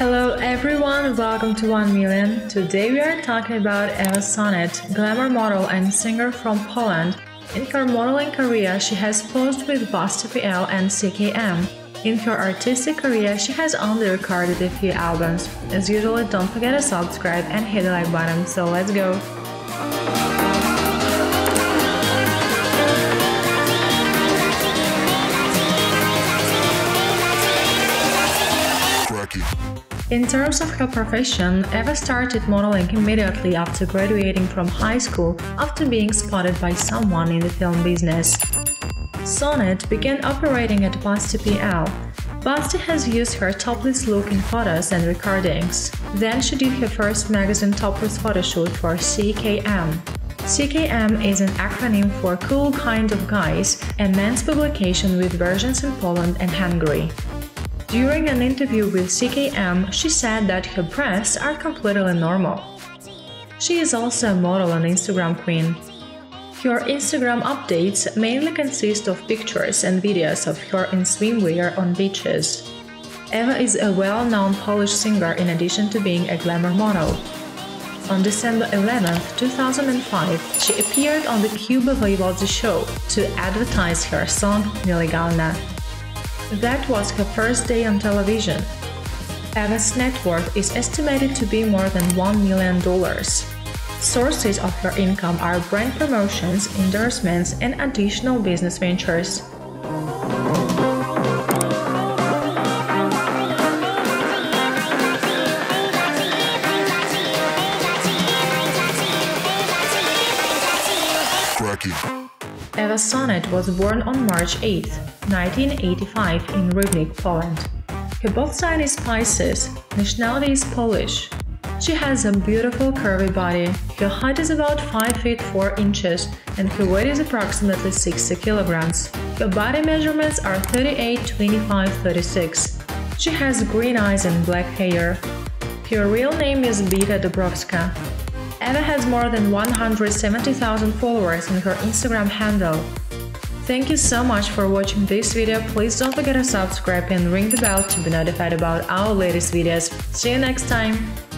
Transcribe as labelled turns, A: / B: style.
A: Hello everyone, welcome to 1 Million. Today we are talking about Ewa Sonnet, glamour model and singer from Poland. In her modeling career, she has posed with Basta.pl and CKM. In her artistic career, she has only recorded a few albums. As usual, don't forget to subscribe and hit the like button, so let's go! In terms of her profession, Ewa started modeling immediately after graduating from high school after being spotted by someone in the film business. Sonnet began operating at Basta.pl. Basta has used her topless look in photos and recordings. Then she did her first magazine topless photoshoot for CKM. CKM is an acronym for Cool Kind of Guys, a men's publication with versions in Poland and Hungary. During an interview with CKM, she said that her breasts are completely normal. She is also a model and Instagram queen. Her Instagram updates mainly consist of pictures and videos of her in swimwear on beaches. Ewa is a well-known Polish singer in addition to being a glamour model. On December 11, 2005, she appeared on the Kuba Wojewódzki show to advertise her song Nielegalna. That was her first day on television. Ewa's net worth is estimated to be more than $1 million. Sources of her income are brand promotions, endorsements, and additional business ventures. Ewa Sonnet was born on March 8, 1985 in Rybnik, Poland. Her birth sign is Pisces, nationality is Polish. She has a beautiful curvy body, her height is about 5 feet 4 inches and her weight is approximately 60 kilograms. Her body measurements are 38, 25, 36. She has green eyes and black hair. Her real name is Vita Dąbrowska. Ewa has more than 170,000 followers on her Instagram handle. Thank you so much for watching this video, please don't forget to subscribe and ring the bell to be notified about our latest videos. See you next time!